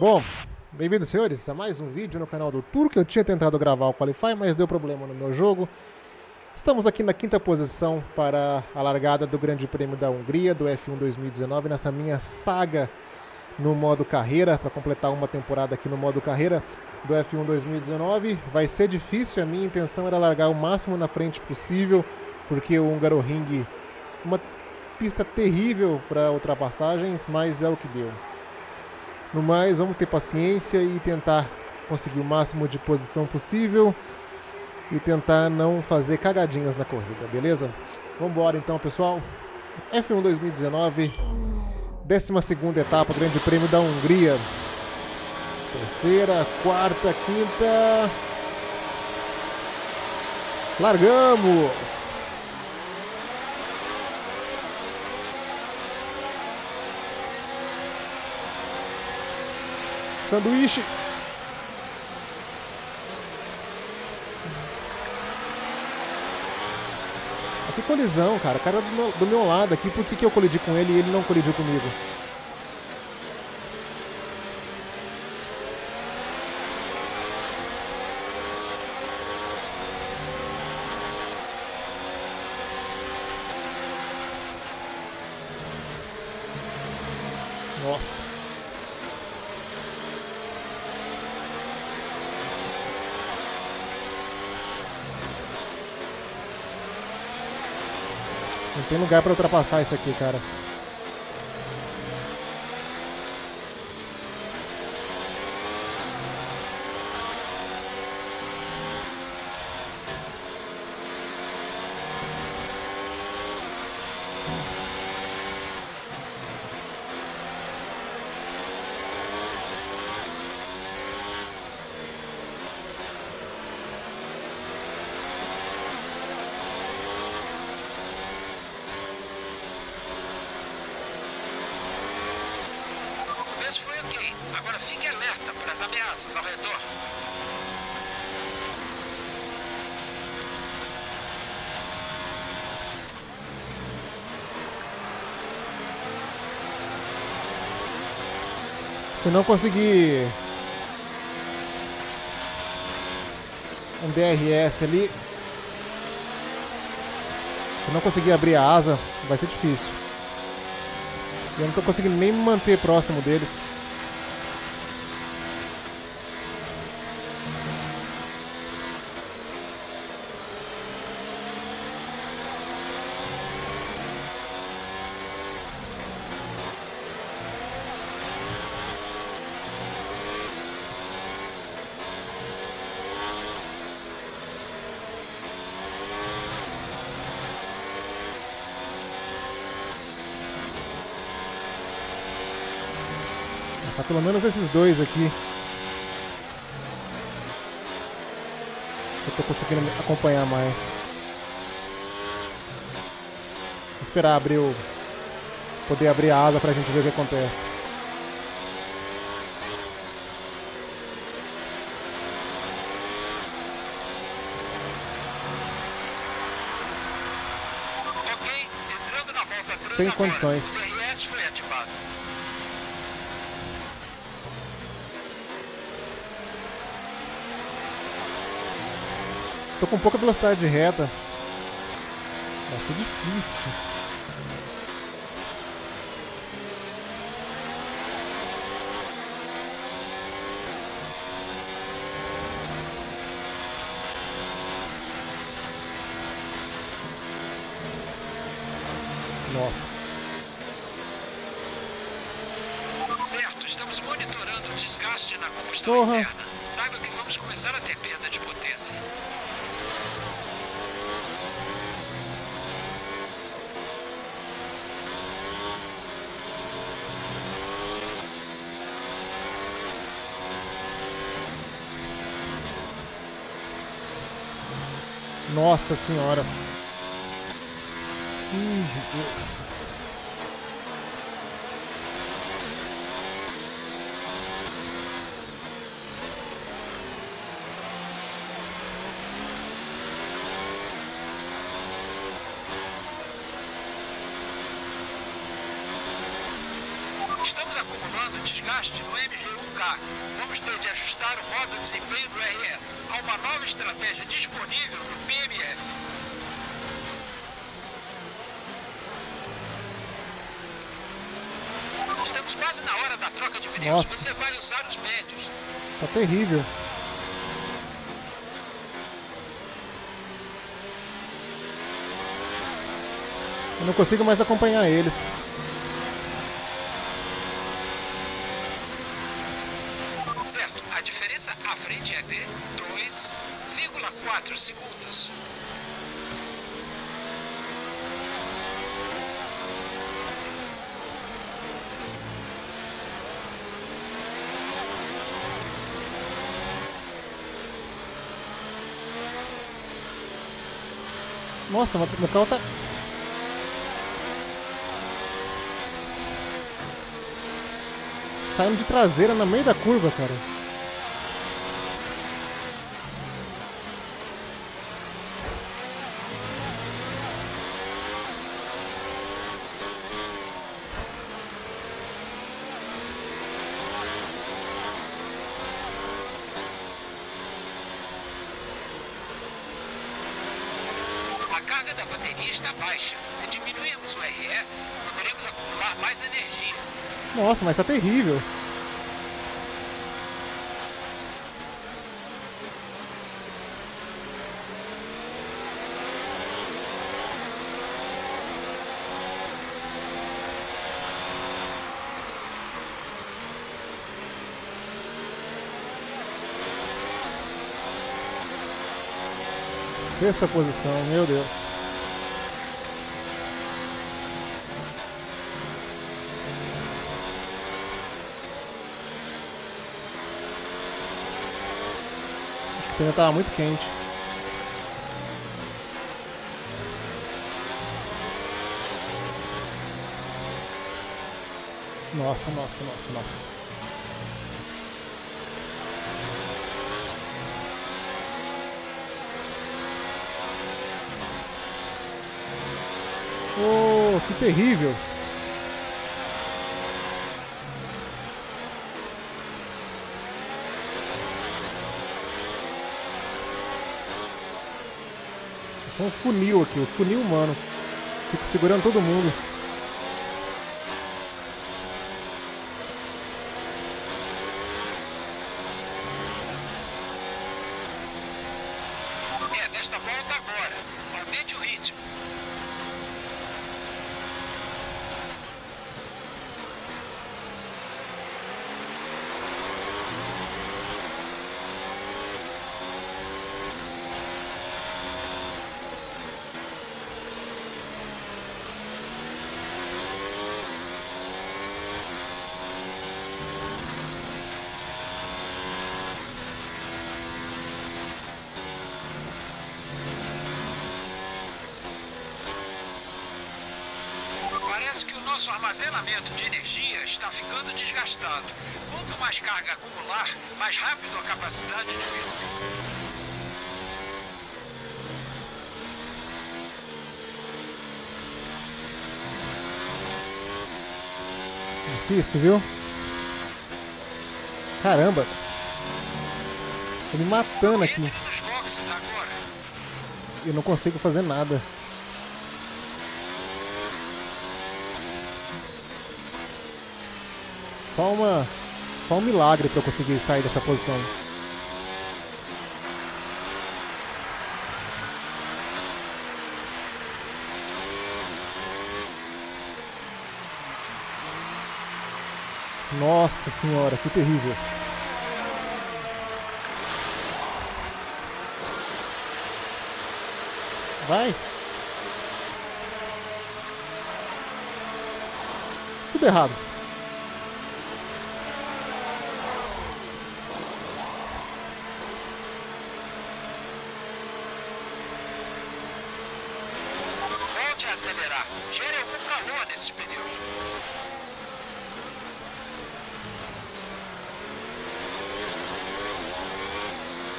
Bom, bem-vindos, senhores, a mais um vídeo no canal do Tour, que eu tinha tentado gravar o Qualify, mas deu problema no meu jogo. Estamos aqui na quinta posição para a largada do Grande Prêmio da Hungria, do F1 2019, nessa minha saga no modo carreira, para completar uma temporada aqui no modo carreira do F1 2019. Vai ser difícil, a minha intenção era largar o máximo na frente possível, porque o Húngaro Ring, uma pista terrível para ultrapassagens, mas é o que deu. No mais, vamos ter paciência e tentar conseguir o máximo de posição possível e tentar não fazer cagadinhas na corrida, beleza? Vamos embora então, pessoal. F1 2019, 12 etapa, Grande Prêmio da Hungria. Terceira, quarta, quinta. Largamos! Sanduíche. Que colisão, cara. O cara do meu, do meu lado aqui, por que, que eu colidi com ele e ele não colidiu comigo? Nossa. Não tem lugar pra ultrapassar isso aqui, cara. O começo foi ok. Agora fique alerta para as ameaças ao redor. Se não conseguir um DRS ali, se não conseguir abrir a asa, vai ser difícil. Eu não tô conseguindo nem me manter próximo deles. Menos esses dois aqui. Eu tô conseguindo acompanhar mais. Vou esperar abrir o. Poder abrir a asa pra gente ver o que acontece. Ok, entrando na volta 3 Sem condições. O DRS foi ativado. Tô com pouca velocidade de reta. Vai ser difícil. Nossa. Certo, estamos monitorando o desgaste na combustão Porra. interna. Saiba que vamos começar a ter perda de potência. Nossa senhora. Ih, Deus. No PMF. Estamos quase na hora da troca de pneus. Nossa. Você vai usar os médios. Tá terrível. Eu não consigo mais acompanhar eles. 2,4 segundos. Nossa, meu carro tá. Saindo de traseira no meio da curva, cara. A carga da bateria está baixa. Se diminuirmos o RS, poderemos acumular mais energia. Nossa, mas tá terrível. Sexta posição, meu Deus. O pneu tava muito quente. Nossa, nossa, nossa, nossa. Oh, que terrível. Só um funil aqui, o funil humano. Fico segurando todo mundo. É, desta volta agora. Aumente o ritmo. Parece que o nosso armazenamento de energia está ficando desgastado. Quanto mais carga acumular, mais rápido a capacidade diminui. Difícil, viu? Caramba. Tô me matando aqui. Eu não consigo fazer nada. Só uma. Só um milagre pra eu conseguir sair dessa posição. Nossa senhora, que terrível. Vai. Tudo errado. Gere algum calor nesses pneus.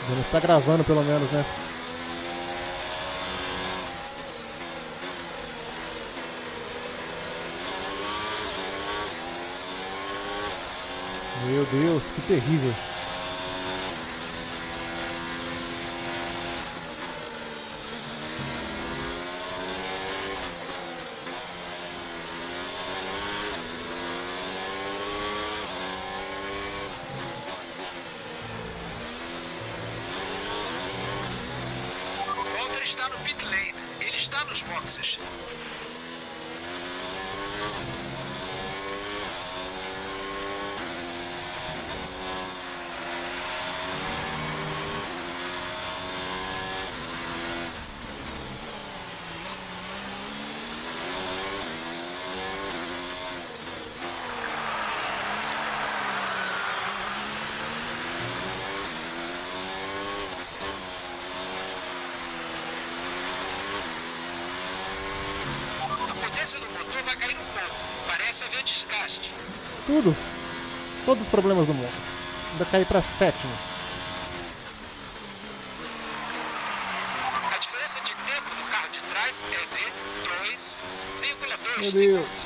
Não está gravando pelo menos, né? Meu Deus, que terrível. Walter está no pit lane. Ele está nos boxes. A potência do cair um pouco. Parece haver desgaste. Tudo. Todos os problemas do mundo. Ainda caí pra sétimo. A diferença de tempo no carro de trás é de 2,2 Meu Deus. segundos.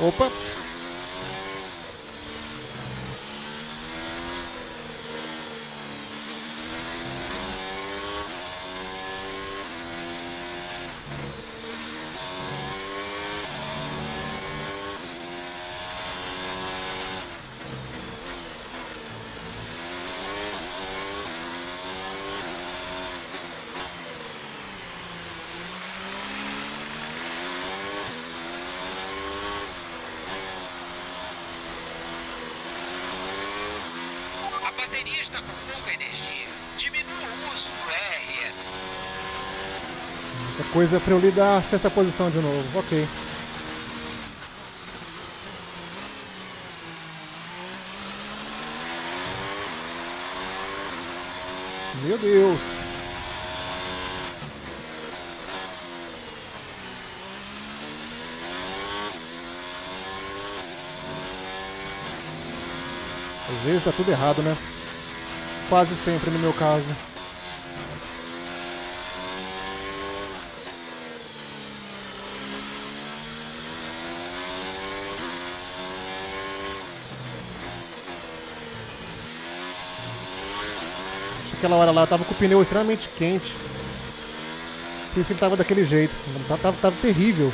Opa. A bateria está com pouca energia. Diminua o uso do RS. Muita coisa pra eu lidar a sexta posição de novo. Ok. Meu Deus. Às vezes tá tudo errado, né? Quase sempre no meu caso. Aquela hora lá tava com o pneu extremamente quente. Por isso que ele tava daquele jeito. Tava, tava, tava terrível.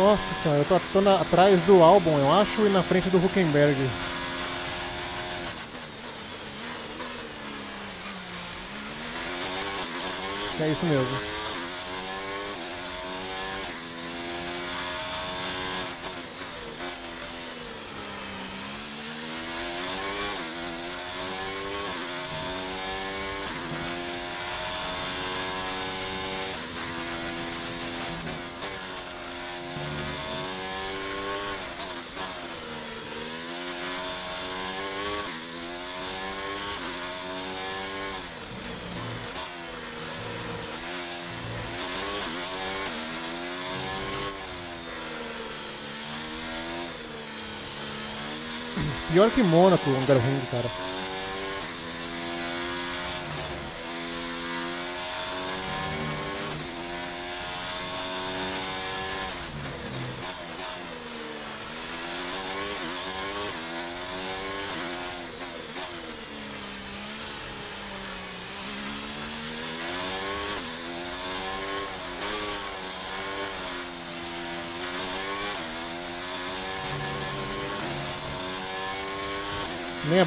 Nossa senhora, eu tô, tô na- atrás do álbum, eu acho, e na frente do Huckenberg. É isso mesmo. Pior que Mônaco, ruim, cara.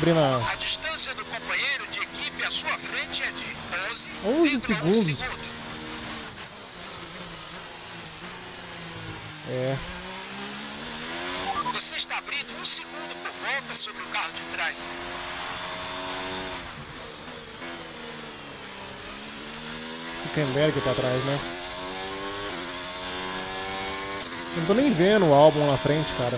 Abrindo a... Distância do companheiro de equipe à sua frente é de 11, 11 segundos. segundo. É. Você está abrindo um segundo por volta sobre o carro de trás. Hülkenberg pra trás, né? Não tô nem vendo o álbum na frente, cara.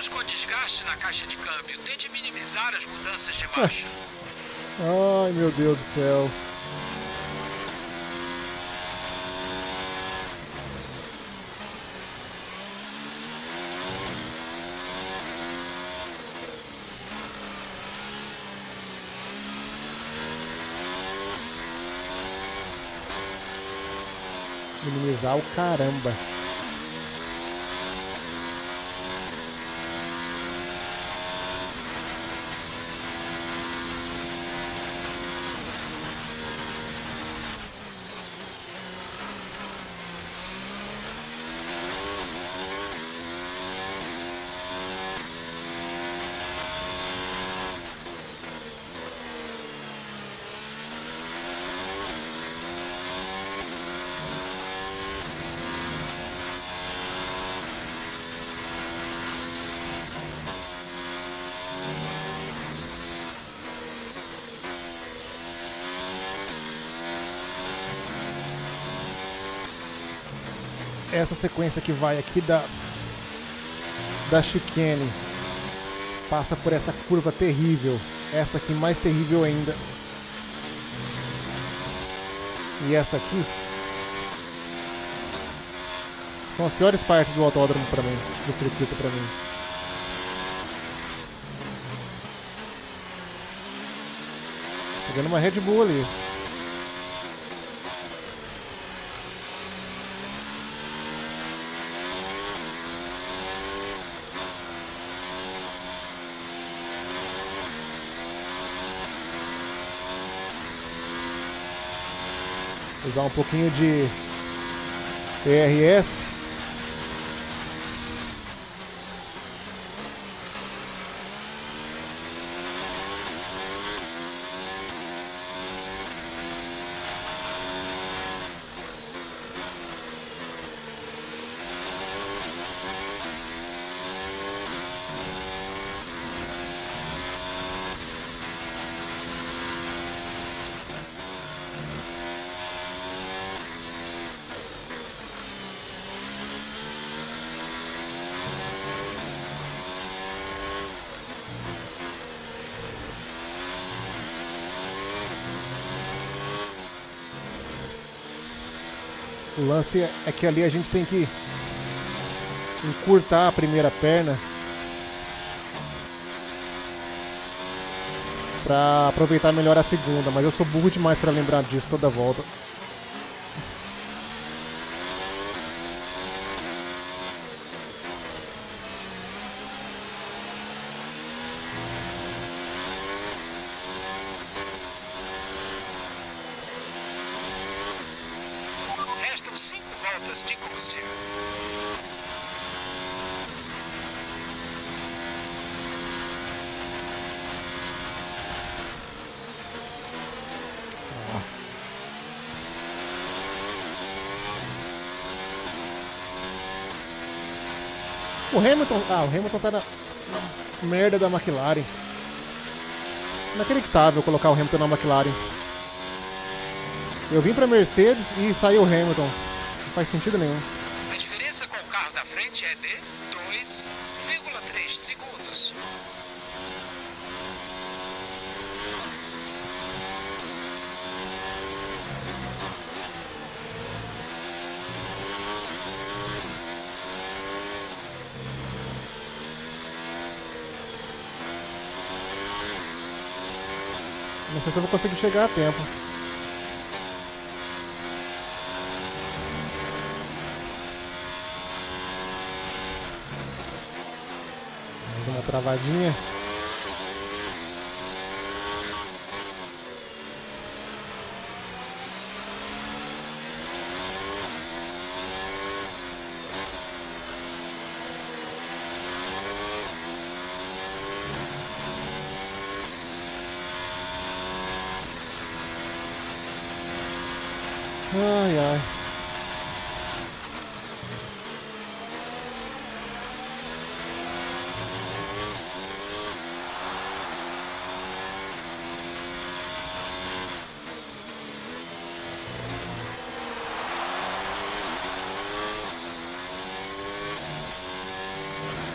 Estamos com desgaste na caixa de câmbio. Tente minimizar as mudanças de marcha. Ai, meu Deus do céu. Minimizar o caramba. Essa sequência que vai aqui da da chicane passa por essa curva terrível, essa aqui mais terrível ainda. E essa aqui são as piores partes do autódromo para mim, do circuito para mim. Pegando uma Red Bull ali. Usar um pouquinho de ERS. O lance é que ali a gente tem que encurtar a primeira perna para aproveitar melhor a segunda, mas eu sou burro demais para lembrar disso toda volta. De. O Hamilton, ah, o Hamilton tá na merda da McLaren. Inacreditável colocar o Hamilton na McLaren. Eu vim pra Mercedes e saiu o Hamilton. Não faz sentido nenhum. A diferença com o carro da frente é de 2,3 segundos. Não sei se eu vou conseguir chegar a tempo. Uma travadinha.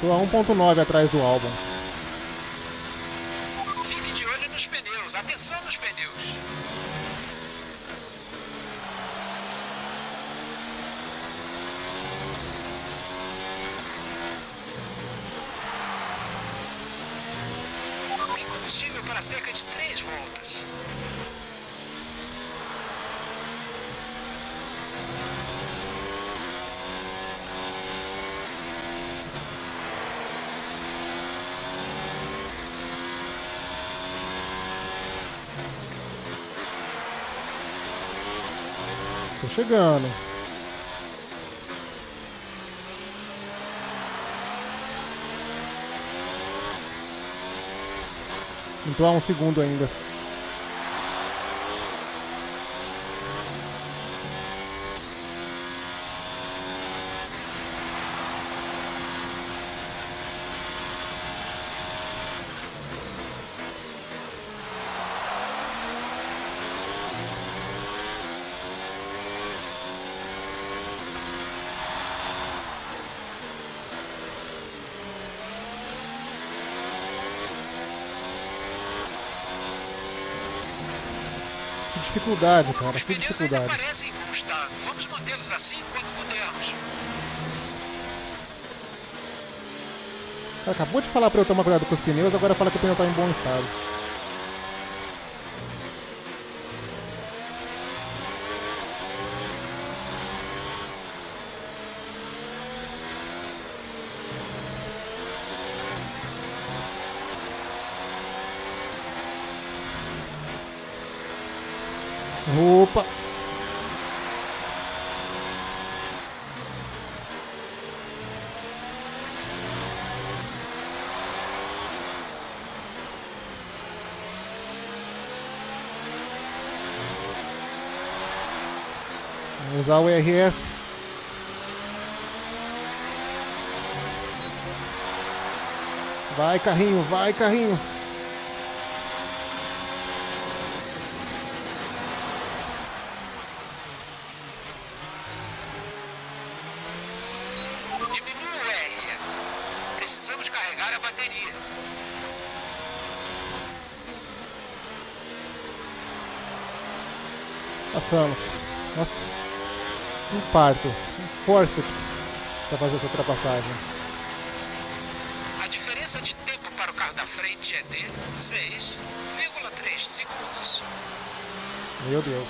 Tô a 1.9 atrás do álbum. Fique de olho nos pneus. Atenção nos pneus. Tem combustível para cerca de três voltas. Chegando. Tô a um segundo ainda. Que dificuldade, cara. Que dificuldade. parecem. Vamos mantê-los assim pudermos. Acabou de falar pra eu tomar cuidado com os pneus, agora fala que o pneu tá em bom estado. Opa! Vamos usar o RS. Vai, carrinho, vai, carrinho. Diminua o RS. Precisamos carregar a bateria. Passamos. Nossa. Um parto. Um forceps para fazer essa ultrapassagem. A diferença de tempo para o carro da frente é de 6,3 segundos. Meu Deus.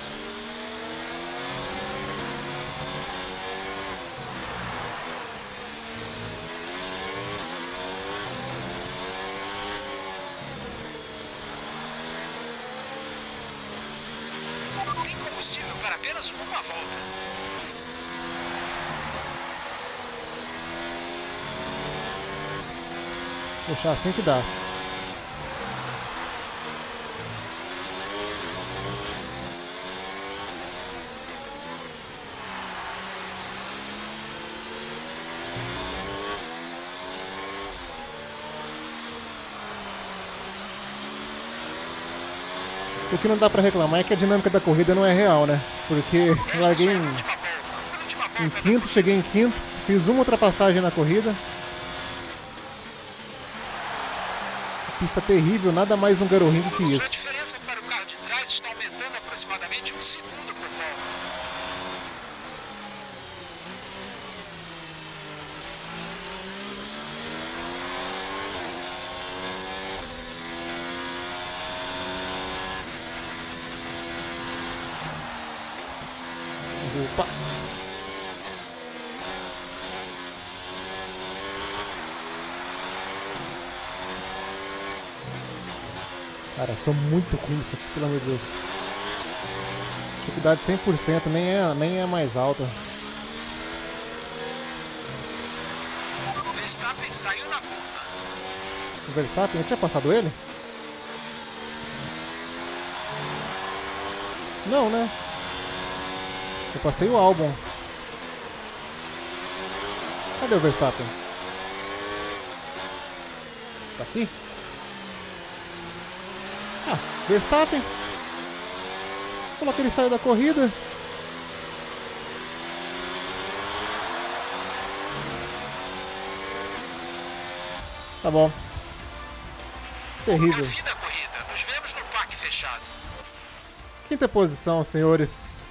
Tem combustível para apenas uma volta. Puxar assim que dá. O que não dá pra reclamar é que a dinâmica da corrida não é real, né? Porque larguei em, em quinto, cheguei em quinto, fiz uma ultrapassagem na corrida. Pista terrível, nada mais um garorinho que A isso. Pelo amor de Deus. Dificuldade 100%, nem é, nem é mais alta. Verstappen saiu na curva. O Verstappen, eu tinha passado ele? Não, né? Eu passei o álbum. Cadê o Verstappen? Tá aqui? Verstappen. Que ele saiu da corrida. Tá bom. Terrível. Fim da corrida. Nos vemos no parque fechado. Quinta posição, senhores.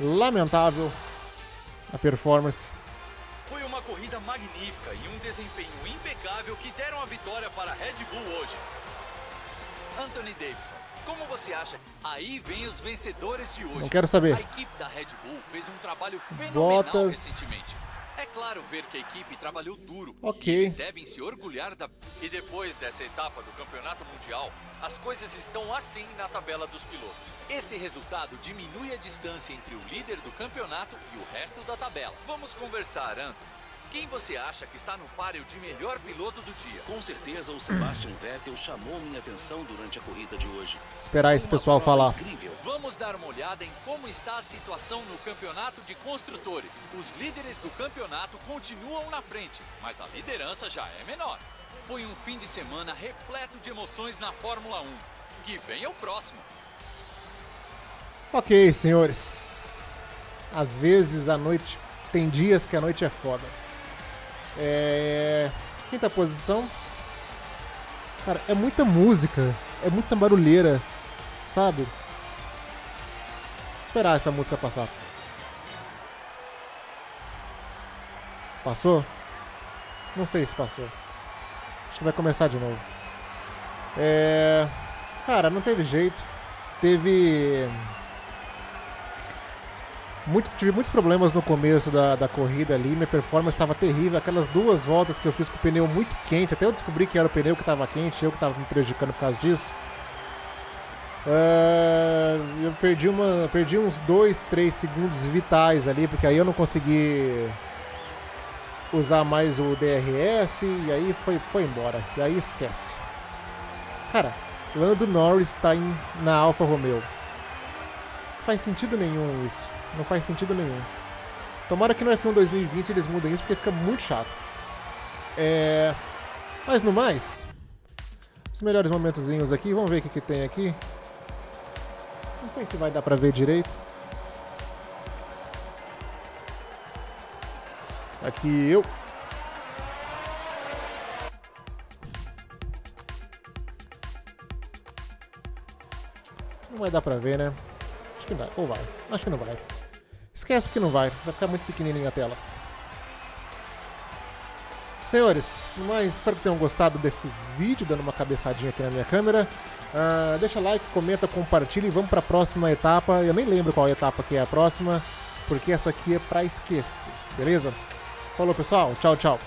Lamentável a performance. Foi uma corrida magnífica e um desempenho impecável que deram a vitória para a Red Bull hoje. Anthony Davidson, como você acha? Aí vem os vencedores de hoje. Não quero saber. A equipe da Red Bull fez um trabalho fenomenal Bottas. recentemente. É claro ver que a equipe trabalhou duro. Ok. E eles devem se orgulhar da. E depois dessa etapa do Campeonato Mundial, as coisas estão assim na tabela dos pilotos. Esse resultado diminui a distância entre o líder do campeonato e o resto da tabela. Vamos conversar, Anthony. Quem você acha que está no páreo de melhor piloto do dia? Com certeza o Sebastian Vettel chamou minha atenção durante a corrida de hoje. Esperar esse pessoal falar. Incrível. Vamos dar uma olhada em como está a situação no campeonato de construtores. Os líderes do campeonato continuam na frente, mas a liderança já é menor. Foi um fim de semana repleto de emoções na Fórmula 1. Que venha o próximo. Ok, senhores. Às vezes a noite. Tem dias que a noite é foda. É. Quinta posição. Cara, é muita música. É muita barulheira. Sabe? Vou esperar essa música passar. Passou? Não sei se passou. Acho que vai começar de novo. É. Cara, não teve jeito. Teve. Muito, tive muitos problemas no começo da, da corrida ali, minha performance estava terrível. Aquelas duas voltas que eu fiz com o pneu muito quente, até eu descobri que era o pneu que estava quente, eu que estava me prejudicando por causa disso. Ah, eu perdi, uma, perdi uns 2, 3 segundos vitais ali, porque aí eu não consegui usar mais o DRS e aí foi, foi embora. E aí esquece. Cara, Lando Norris está na Alfa Romeo. Faz sentido nenhum isso. Não faz sentido nenhum. Tomara que no F1 2020 eles mudem isso porque fica muito chato. É... Mas no mais, os melhores momentozinhos aqui. Vamos ver o que, que tem aqui. Não sei se vai dar pra ver direito. Aqui eu. Não vai dar pra ver, né? Acho que vai. Ou vai. Acho que não vai. Esquece que não vai. Vai ficar muito pequenininha a tela. Senhores, no mais, espero que tenham gostado desse vídeo, dando uma cabeçadinha aqui na minha câmera. Ah, deixa like, comenta, compartilha e vamos para a próxima etapa. Eu nem lembro qual etapa que é a próxima, porque essa aqui é para esquecer, beleza? Falou pessoal, tchau, tchau.